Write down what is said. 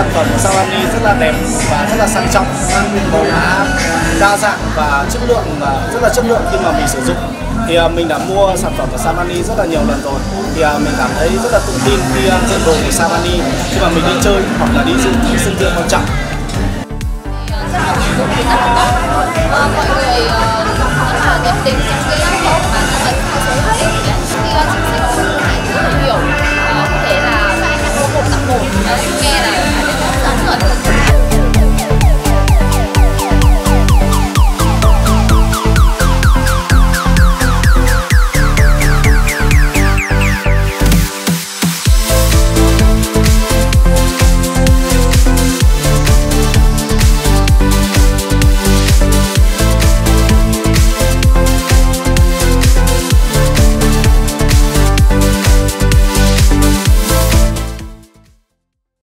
sản phẩm của Savani rất là đẹp và rất là sang trọng. Màu mã đa dạng và chất lượng và rất là chất lượng khi mà mình sử dụng. Thì à, mình đã mua sản phẩm của Savani rất là nhiều lần rồi. Thì à, mình cảm thấy rất là tự tin khi à, diện đồ của Savani khi mà mình đi chơi hoặc là đi dự những sự kiện quan trọng. rất là rất là tốt mọi người